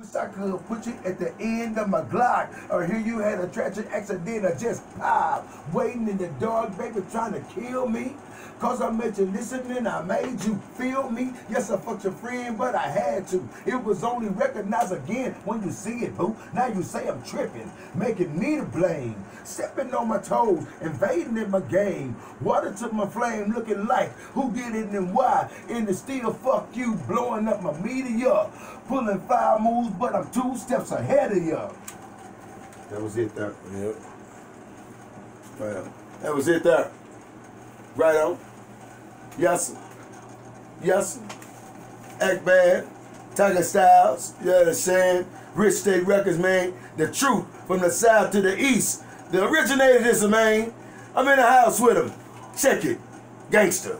Wish I could put you at the end of my Glock. Or hear you had a tragic accident or just pop. Waiting in the dark, baby, trying to kill me. Cause I met you listening, I made you feel me. Yes, I fucked your friend, but I had to. It was only recognized again when you see it, boo. Now you say I'm tripping, making me to blame. Stepping on my toes, invading in my game. Water to my flame, looking like who did it and why. And the still fuck you, blowing up my media. Pulling five moves, but I'm two steps ahead of you. That was it there. Yep. Well, that was it there. Right on. Yes. Yes, sir. Actt-badd. Tiger Styles. You know what I'm saying? Rich State Records, man. The truth from the south to the east. The originator of this, man. I'm in the house with him. Check it. Gangster.